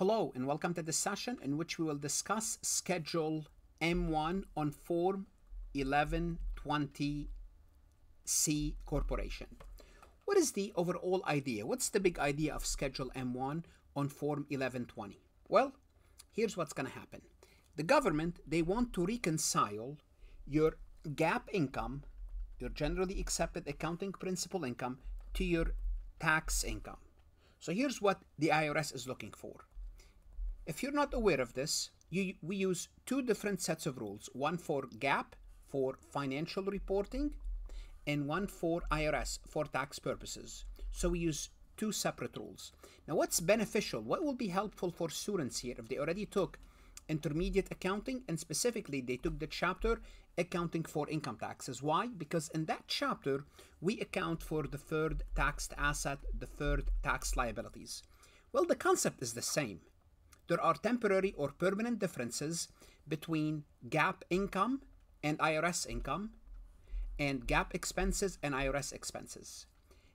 Hello and welcome to this session in which we will discuss Schedule M1 on Form 1120C Corporation. What is the overall idea? What's the big idea of Schedule M1 on Form 1120? Well, here's what's going to happen. The government, they want to reconcile your GAAP income, your generally accepted accounting principle income, to your tax income. So here's what the IRS is looking for. If you're not aware of this, you, we use two different sets of rules one for GAAP for financial reporting, and one for IRS for tax purposes. So we use two separate rules. Now, what's beneficial? What will be helpful for students here if they already took intermediate accounting and specifically they took the chapter accounting for income taxes. Why? Because in that chapter, we account for deferred taxed asset, deferred tax liabilities. Well, the concept is the same. There are temporary or permanent differences between GAAP income and IRS income and GAAP expenses and IRS expenses.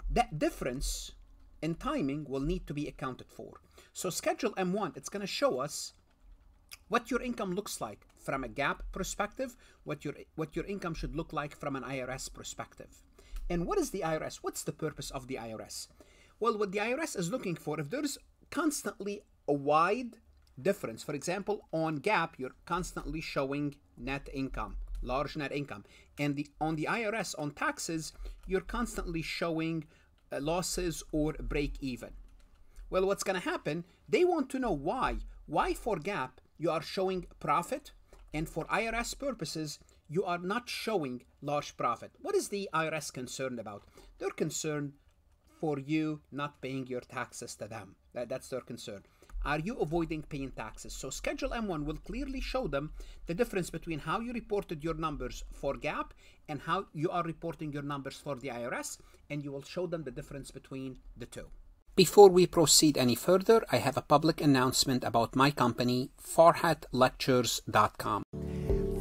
That difference in timing will need to be accounted for. So Schedule M1, it's going to show us what your income looks like from a GAAP perspective, what your what your income should look like from an IRS perspective. And what is the IRS? What's the purpose of the IRS? Well, what the IRS is looking for, if there's constantly a wide difference, for example, on GAAP, you're constantly showing net income, large net income. And the on the IRS, on taxes, you're constantly showing uh, losses or break even. Well, what's going to happen? They want to know why. Why for GAAP you are showing profit and for IRS purposes, you are not showing large profit. What is the IRS concerned about? They're concerned for you not paying your taxes to them. That, that's their concern. Are you avoiding paying taxes? So Schedule M1 will clearly show them the difference between how you reported your numbers for GAAP and how you are reporting your numbers for the IRS, and you will show them the difference between the two. Before we proceed any further, I have a public announcement about my company, farhatlectures.com.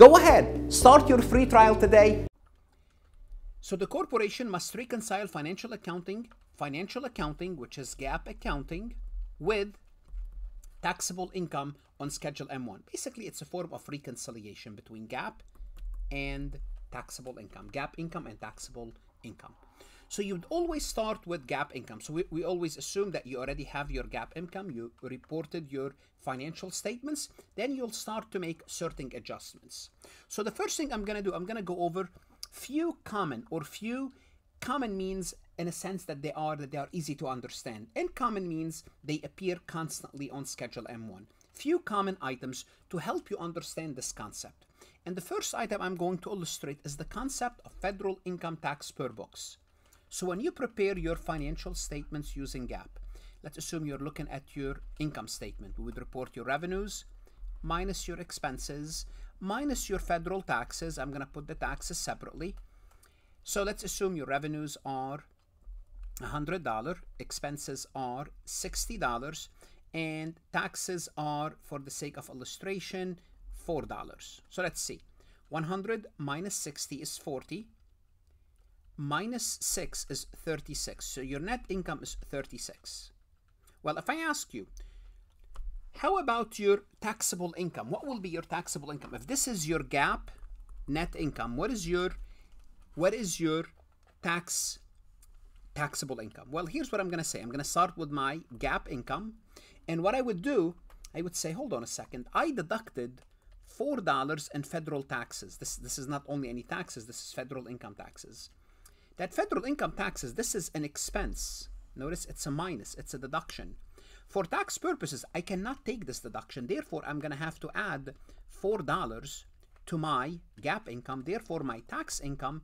Go ahead, start your free trial today. So the corporation must reconcile financial accounting, financial accounting, which is GAAP accounting, with taxable income on Schedule M1. Basically, it's a form of reconciliation between GAAP and taxable income, GAAP income and taxable income. So you'd always start with GAAP income. So we, we always assume that you already have your GAAP income, you reported your financial statements, then you'll start to make certain adjustments. So the first thing I'm gonna do, I'm gonna go over few common or few common means in a sense that they are that they are easy to understand and common means they appear constantly on schedule m1 few common items to help you understand this concept and the first item i'm going to illustrate is the concept of federal income tax per books so when you prepare your financial statements using GAAP, let's assume you're looking at your income statement. We would report your revenues minus your expenses minus your federal taxes. I'm going to put the taxes separately. So let's assume your revenues are $100, expenses are $60, and taxes are, for the sake of illustration, $4. So let's see. 100 minus 60 is 40 minus 6 is 36. So your net income is 36. Well, if I ask you, how about your taxable income? What will be your taxable income? If this is your GAAP net income, what is your what is your tax taxable income? Well, here's what I'm going to say. I'm going to start with my GAAP income. And what I would do, I would say, hold on a second. I deducted $4 in federal taxes. This, this is not only any taxes, this is federal income taxes. That federal income taxes, this is an expense. Notice it's a minus, it's a deduction. For tax purposes, I cannot take this deduction. Therefore, I'm going to have to add $4 to my GAAP income. Therefore, my tax income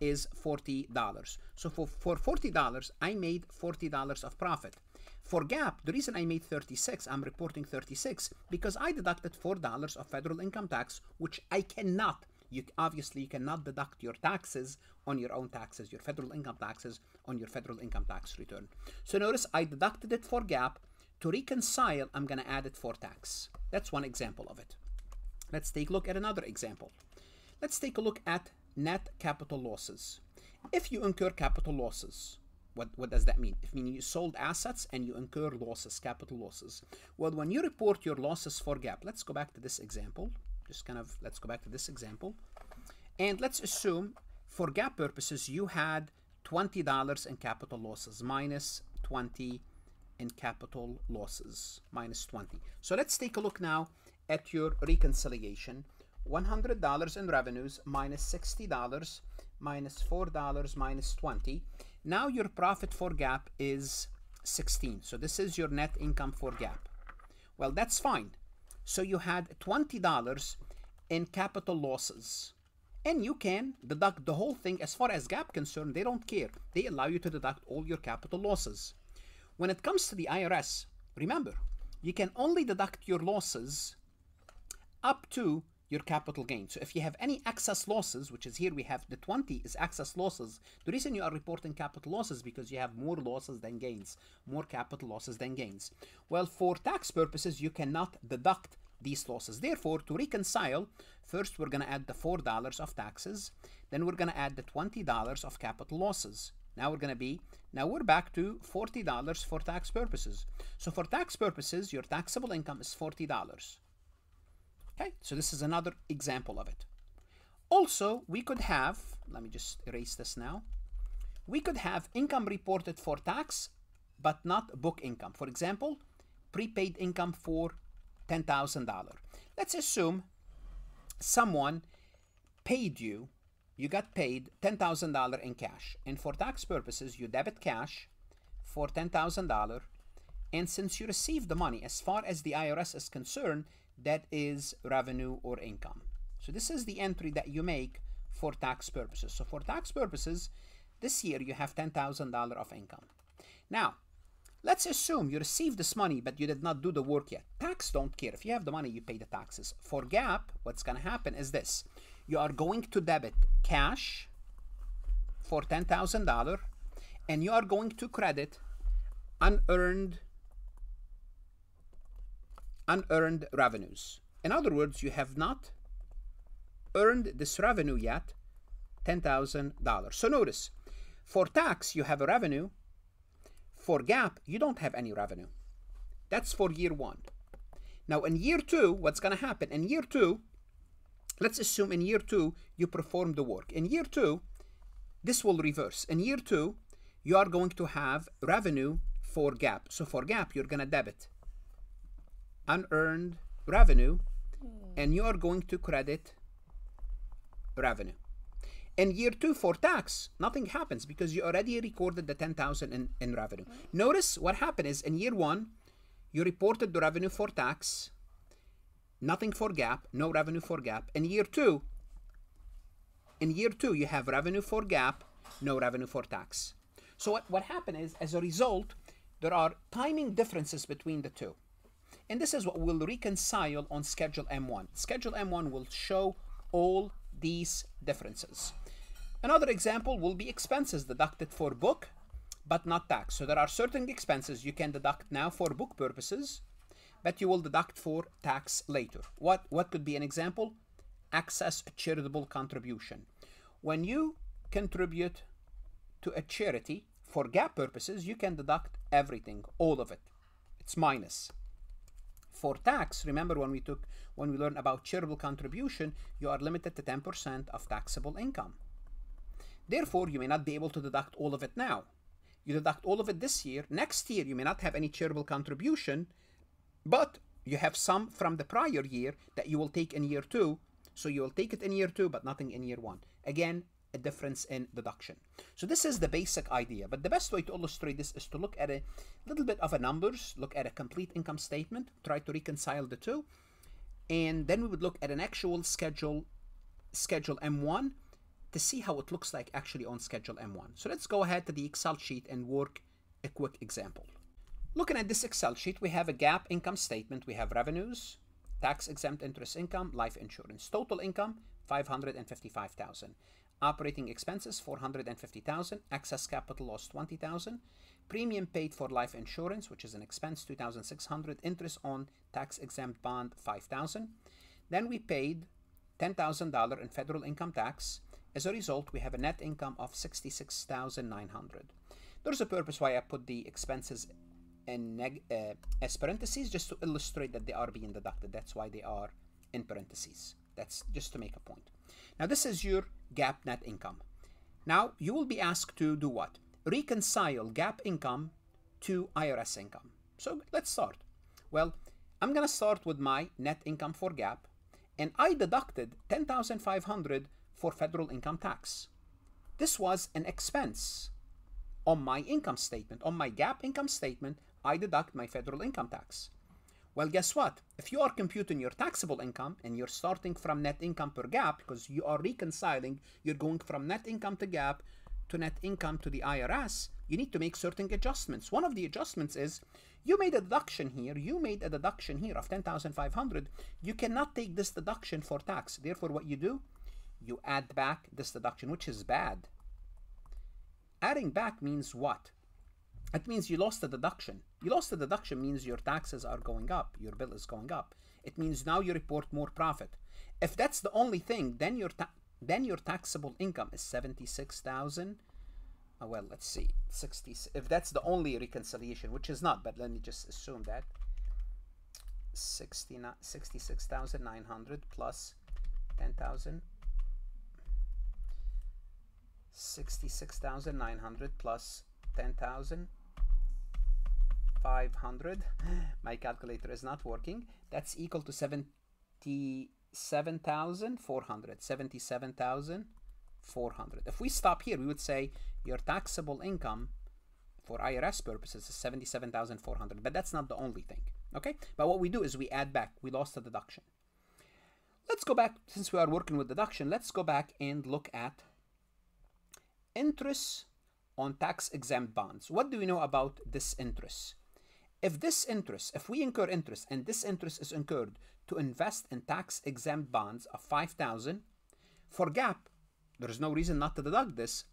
is $40. So for, for $40, I made $40 of profit. For GAAP, the reason I made 36, I'm reporting 36, because I deducted $4 of federal income tax, which I cannot you obviously you cannot deduct your taxes on your own taxes, your federal income taxes on your federal income tax return. So notice I deducted it for GAAP. To reconcile, I'm going to add it for tax. That's one example of it. Let's take a look at another example. Let's take a look at net capital losses. If you incur capital losses, what, what does that mean? It means you sold assets and you incur losses, capital losses. Well, when you report your losses for GAAP, let's go back to this example. Just kind of, let's go back to this example. And let's assume for GAAP purposes, you had $20 in capital losses, minus 20 in capital losses, minus 20. So let's take a look now at your reconciliation. $100 in revenues minus $60 minus $4 minus 20. Now your profit for GAAP is 16. So this is your net income for GAAP. Well, that's fine. So you had $20 in capital losses. And you can deduct the whole thing as far as GAAP concerned. They don't care. They allow you to deduct all your capital losses. When it comes to the IRS, remember, you can only deduct your losses up to your capital gain. So if you have any excess losses, which is here we have the 20 is excess losses, the reason you are reporting capital losses because you have more losses than gains, more capital losses than gains. Well, for tax purposes, you cannot deduct these losses. Therefore, to reconcile, first we're going to add the $4 of taxes, then we're going to add the $20 of capital losses. Now we're going to be, now we're back to $40 for tax purposes. So for tax purposes, your taxable income is $40. Okay, so this is another example of it. Also, we could have, let me just erase this now. We could have income reported for tax, but not book income. For example, prepaid income for $10,000. Let's assume someone paid you, you got paid $10,000 in cash. And for tax purposes, you debit cash for $10,000. And since you received the money, as far as the IRS is concerned, that is revenue or income. So this is the entry that you make for tax purposes. So for tax purposes, this year you have $10,000 of income. Now, let's assume you received this money, but you did not do the work yet. Tax don't care. If you have the money, you pay the taxes. For GAAP, what's going to happen is this. You are going to debit cash for $10,000 and you are going to credit unearned unearned revenues. In other words, you have not earned this revenue yet, $10,000. So notice, for tax, you have a revenue. For GAAP, you don't have any revenue. That's for year one. Now, in year two, what's going to happen? In year two, let's assume in year two, you perform the work. In year two, this will reverse. In year two, you are going to have revenue for GAAP. So for GAAP, you're going to debit unearned revenue and you are going to credit revenue. In year two for tax, nothing happens because you already recorded the 10,000 in, in revenue. Notice what happened is in year one, you reported the revenue for tax, nothing for GAAP, no revenue for GAAP. In year two, in year two, you have revenue for GAAP, no revenue for tax. So what, what happened is, as a result, there are timing differences between the two. And this is what we'll reconcile on Schedule M1. Schedule M1 will show all these differences. Another example will be expenses deducted for book, but not tax. So there are certain expenses you can deduct now for book purposes, but you will deduct for tax later. What, what could be an example? Access charitable contribution. When you contribute to a charity for GAAP purposes, you can deduct everything, all of it. It's minus. For tax, remember when we took when we learned about charitable contribution, you are limited to 10% of taxable income. Therefore, you may not be able to deduct all of it now. You deduct all of it this year. Next year, you may not have any charitable contribution, but you have some from the prior year that you will take in year two. So you will take it in year two, but nothing in year one. Again, a difference in deduction. So this is the basic idea, but the best way to illustrate this is to look at a little bit of a numbers, look at a complete income statement, try to reconcile the two, and then we would look at an actual schedule, schedule M1, to see how it looks like actually on schedule M1. So let's go ahead to the Excel sheet and work a quick example. Looking at this Excel sheet, we have a GAAP income statement. We have revenues, tax exempt interest income, life insurance. Total income, 555,000. Operating expenses, 450,000. Excess capital loss, 20,000. Premium paid for life insurance, which is an expense, 2,600. Interest on tax exempt bond, 5,000. Then we paid $10,000 in federal income tax. As a result, we have a net income of 66,900. There's a purpose why I put the expenses in uh, as parentheses just to illustrate that they are being deducted. That's why they are in parentheses. That's just to make a point. Now this is your GAAP net income. Now you will be asked to do what? Reconcile GAAP income to IRS income. So let's start. Well, I'm going to start with my net income for GAAP, and I deducted 10,500 for federal income tax. This was an expense on my income statement. On my GAAP income statement, I deduct my federal income tax. Well, guess what? If you are computing your taxable income and you're starting from net income per GAAP because you are reconciling, you're going from net income to GAAP to net income to the IRS, you need to make certain adjustments. One of the adjustments is you made a deduction here, you made a deduction here of 10,500. You cannot take this deduction for tax. Therefore, what you do, you add back this deduction, which is bad. Adding back means what? It means you lost the deduction. You lost the deduction means your taxes are going up, your bill is going up. It means now you report more profit. If that's the only thing, then your then your taxable income is 76,000. Oh, ah, well, let's see. 60 if that's the only reconciliation, which is not, but let me just assume that 66,900 plus 10,000 66,900 plus 10,000 500 my calculator is not working. That's equal to 77,400 77,400 if we stop here we would say your taxable income for IRS purposes is 77,400 but that's not the only thing okay? But what we do is we add back. We lost a deduction. Let's go back since we are working with deduction let's go back and look at interest on tax exempt bonds. What do we know about this interest if this interest, if we incur interest and this interest is incurred to invest in tax exempt bonds of 5000 for GAAP, there is no reason not to deduct this.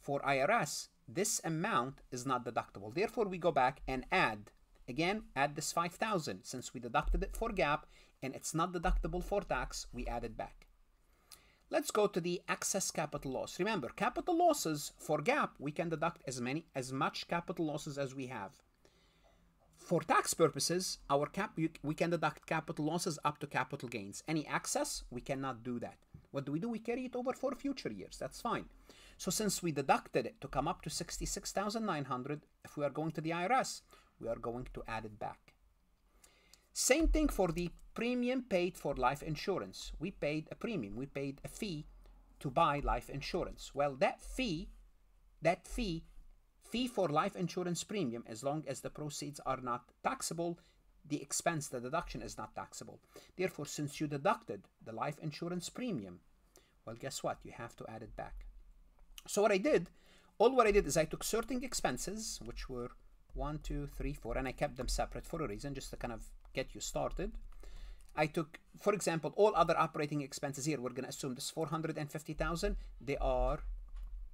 For IRS, this amount is not deductible. Therefore, we go back and add, again, add this 5000 since we deducted it for GAAP and it's not deductible for tax, we add it back. Let's go to the excess capital loss. Remember, capital losses for GAAP, we can deduct as many as much capital losses as we have. For tax purposes, our cap we can deduct capital losses up to capital gains. Any excess, we cannot do that. What do we do? We carry it over for future years. That's fine. So since we deducted it to come up to 66,900, if we are going to the IRS, we are going to add it back. Same thing for the premium paid for life insurance. We paid a premium, we paid a fee to buy life insurance. Well, that fee, that fee Fee for life insurance premium, as long as the proceeds are not taxable, the expense, the deduction is not taxable. Therefore, since you deducted the life insurance premium, well, guess what? You have to add it back. So what I did, all what I did is I took certain expenses, which were one, two, three, four, and I kept them separate for a reason, just to kind of get you started. I took, for example, all other operating expenses here. We're going to assume this 450,000. They are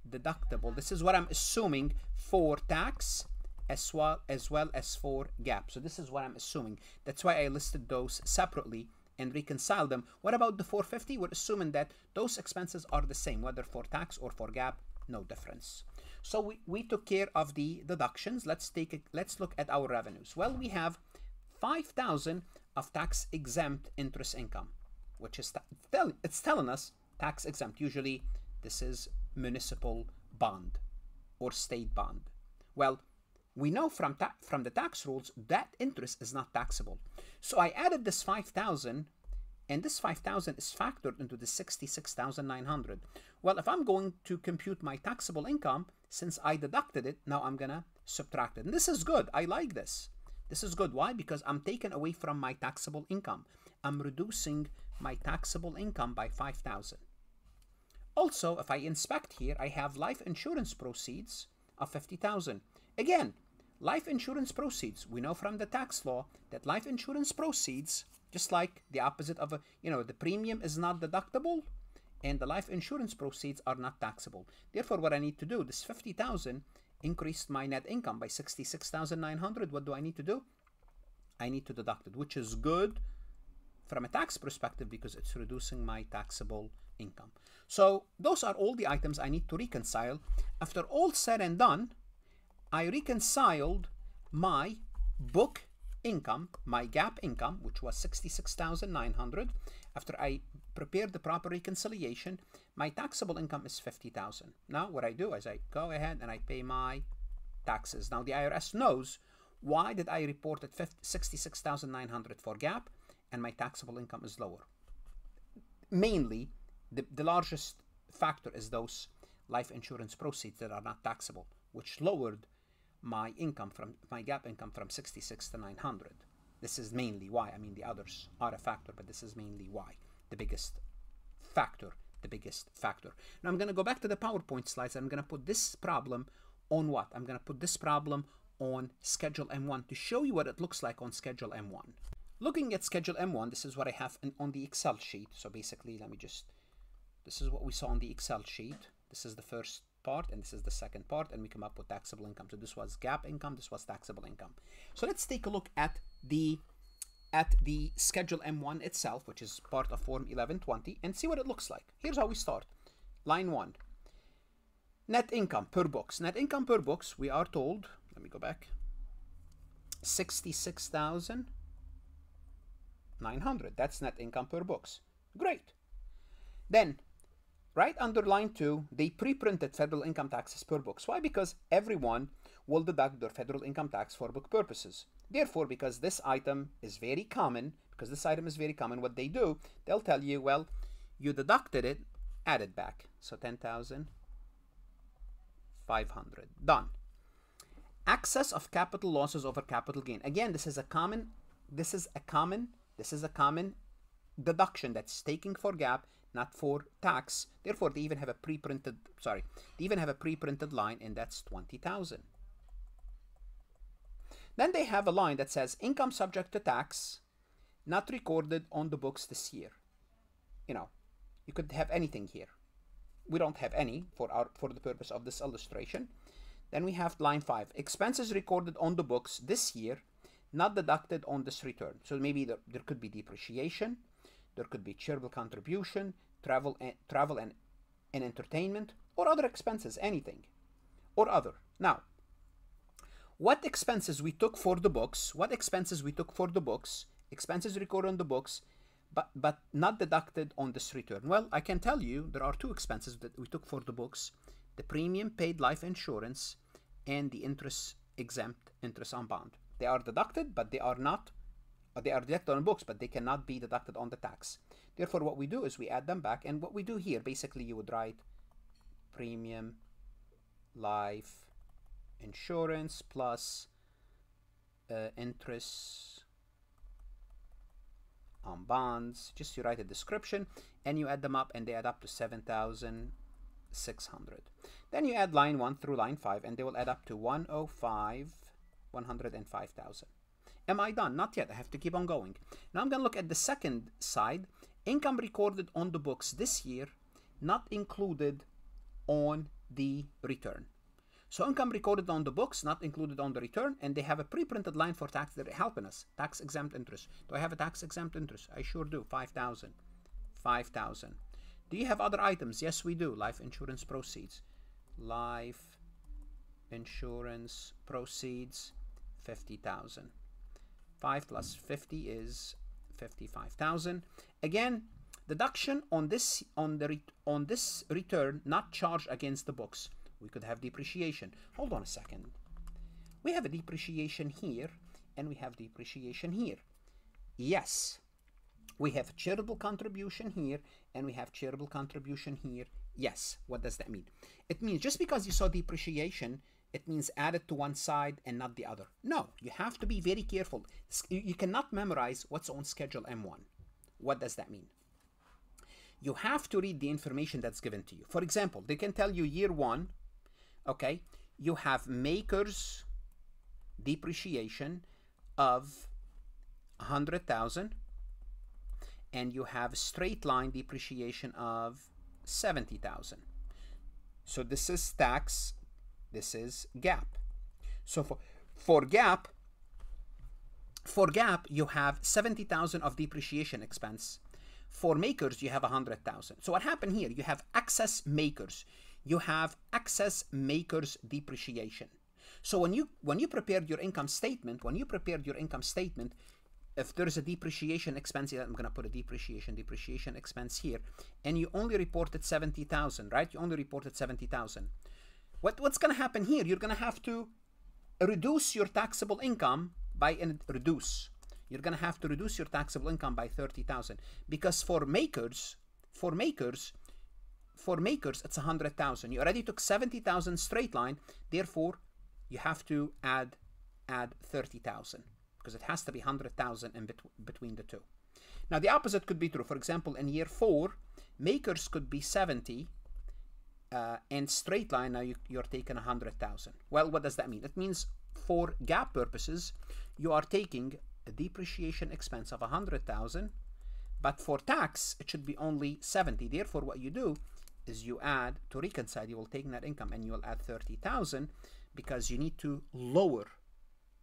deductible. This is what I'm assuming for tax as well as well as for GAAP. So this is what I'm assuming. That's why I listed those separately and reconcile them. What about the 450? We're assuming that those expenses are the same, whether for tax or for GAAP, no difference. So we, we took care of the deductions. Let's take it, let's look at our revenues. Well, we have 5,000 of tax exempt interest income, which is tell, it's telling us tax exempt. Usually this is municipal bond or state bond. Well, we know from from the tax rules that interest is not taxable. So I added this 5,000 and this 5,000 is factored into the 66,900. Well, if I'm going to compute my taxable income, since I deducted it, now I'm going to subtract it. And this is good. I like this. This is good. Why? Because I'm taken away from my taxable income. I'm reducing my taxable income by 5,000. Also, if I inspect here, I have life insurance proceeds of 50,000. Again, life insurance proceeds. We know from the tax law that life insurance proceeds, just like the opposite of a, you know, the premium is not deductible and the life insurance proceeds are not taxable. Therefore, what I need to do, this 50,000 increased my net income by 66,900. What do I need to do? I need to deduct it, which is good from a tax perspective because it's reducing my taxable income. So those are all the items I need to reconcile. After all said and done, I reconciled my book income, my GAAP income, which was 66,900. After I prepared the proper reconciliation, my taxable income is 50,000. Now what I do is I go ahead and I pay my taxes. Now the IRS knows why did I report at 66,900 for GAAP and my taxable income is lower. Mainly, the, the largest factor is those life insurance proceeds that are not taxable, which lowered my income from my GAAP income from 66 to 900. This is mainly why. I mean, the others are a factor, but this is mainly why. The biggest factor, the biggest factor. Now I'm going to go back to the PowerPoint slides. I'm going to put this problem on what? I'm going to put this problem on Schedule M1 to show you what it looks like on Schedule M1. Looking at Schedule M1, this is what I have in, on the Excel sheet. So basically, let me just, this is what we saw on the Excel sheet. This is the first part and this is the second part and we come up with taxable income. So this was GAAP income, this was taxable income. So let's take a look at the at the Schedule M1 itself, which is part of Form 1120, and see what it looks like. Here's how we start. Line 1. Net income per books. Net income per books, we are told, let me go back, 66,900. That's net income per books. Great. Then Right under line 2, they pre-printed federal income taxes per books. Why? Because everyone will deduct their federal income tax for book purposes. Therefore, because this item is very common, because this item is very common, what they do, they'll tell you, well, you deducted it, add it back. So 10,500. Done. Excess of capital losses over capital gain. Again, this is a common, this is a common, this is a common deduction that's taking for GAAP, not for tax. Therefore, they even have a pre-printed, sorry, they even have a pre-printed line and that's 20,000. Then they have a line that says income subject to tax, not recorded on the books this year. You know, you could have anything here. We don't have any for our for the purpose of this illustration. Then we have line 5, expenses recorded on the books this year, not deducted on this return. So maybe there, there could be depreciation, there could be charitable contribution, travel and travel and, and entertainment, or other expenses, anything, or other. Now, what expenses we took for the books, what expenses we took for the books, expenses recorded on the books, but, but not deducted on this return? Well, I can tell you there are two expenses that we took for the books, the premium paid life insurance and the interest exempt interest on bond. They are deducted, but they are not they are deducted on books, but they cannot be deducted on the tax. Therefore, what we do is we add them back, and what we do here, basically, you would write premium life insurance plus uh, interest on bonds. Just you write a description, and you add them up, and they add up to 7,600. Then you add line 1 through line 5, and they will add up to 105, 105,000. Am I done? Not yet. I have to keep on going. Now I'm going to look at the second side. Income recorded on the books this year, not included on the return. So income recorded on the books, not included on the return, and they have a pre-printed line for tax that are helping us. Tax exempt interest. Do I have a tax exempt interest? I sure do. 5,000. 5,000. Do you have other items? Yes, we do. Life insurance proceeds. Life insurance proceeds, 50,000. 5 plus 50 is 55,000. Again, deduction on this on the on this return not charged against the books. We could have depreciation. Hold on a second. We have a depreciation here and we have depreciation here. Yes. We have charitable contribution here and we have charitable contribution here. Yes. What does that mean? It means just because you saw depreciation it means add it to one side and not the other. No, you have to be very careful. You cannot memorize what's on Schedule M1. What does that mean? You have to read the information that's given to you. For example, they can tell you year one, okay, you have MACRS depreciation of 100,000 and you have straight line depreciation of 70,000. So this is tax, this is GAAP. So for, for GAAP, for GAAP, you have 70,000 of depreciation expense. For MACRS, you have 100,000. So what happened here? You have excess MACRS. You have excess MACRS depreciation. So when you when you prepared your income statement, when you prepared your income statement, if there is a depreciation expense, I'm going to put a depreciation, depreciation expense here, and you only reported 70,000, right? You only reported 70,000. What, what's going to happen here? You're going to have to reduce your taxable income by, and reduce, you're going to have to reduce your taxable income by 30,000 because for MACRS, for MACRS, for MACRS, it's 100,000. You already took 70,000 straight line, therefore you have to add, add 30,000 because it has to be 100,000 in bet between the two. Now the opposite could be true. For example, in year four, MACRS could be 70 uh, and straight line, now you, you're taking 100,000. Well, what does that mean? It means for GAAP purposes, you are taking a depreciation expense of 100,000, but for tax, it should be only 70. Therefore, what you do is you add, to reconcile, you will take net income and you will add 30,000 because you need to lower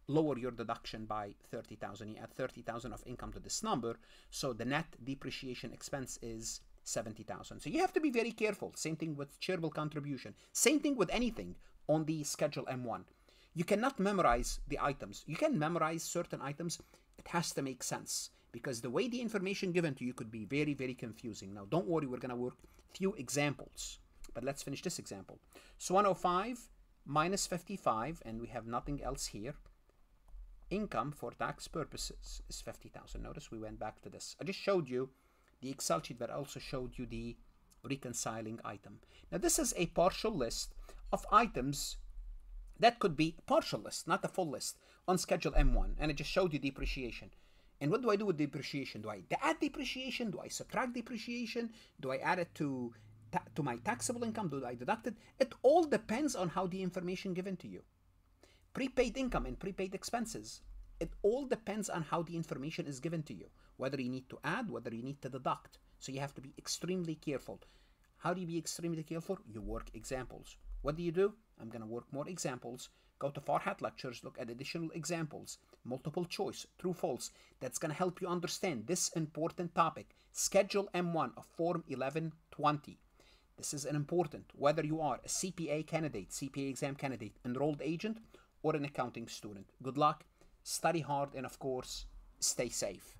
lower your deduction by 30,000. You add 30,000 of income to this number, so the net depreciation expense is 70,000. So you have to be very careful. Same thing with charitable contribution. Same thing with anything on the Schedule M1. You cannot memorize the items. You can memorize certain items. It has to make sense because the way the information given to you could be very, very confusing. Now, don't worry, we're going to work few examples. But let's finish this example. So 105 minus 55, and we have nothing else here income for tax purposes is 50,000. Notice we went back to this. I just showed you the Excel sheet, but I also showed you the reconciling item. Now this is a partial list of items that could be partial list, not a full list, on Schedule M1, and it just showed you depreciation. And what do I do with depreciation? Do I add depreciation? Do I subtract depreciation? Do I add it to, to my taxable income? Do I deduct it? It all depends on how the information given to you prepaid income and prepaid expenses. It all depends on how the information is given to you, whether you need to add, whether you need to deduct. So you have to be extremely careful. How do you be extremely careful? You work examples. What do you do? I'm going to work more examples. Go to Farhat Lectures, look at additional examples, multiple choice, true, false. That's going to help you understand this important topic. Schedule M1 of Form 1120. This is an important, whether you are a CPA candidate, CPA exam candidate, enrolled agent, or an accounting student. Good luck, study hard, and of course, stay safe.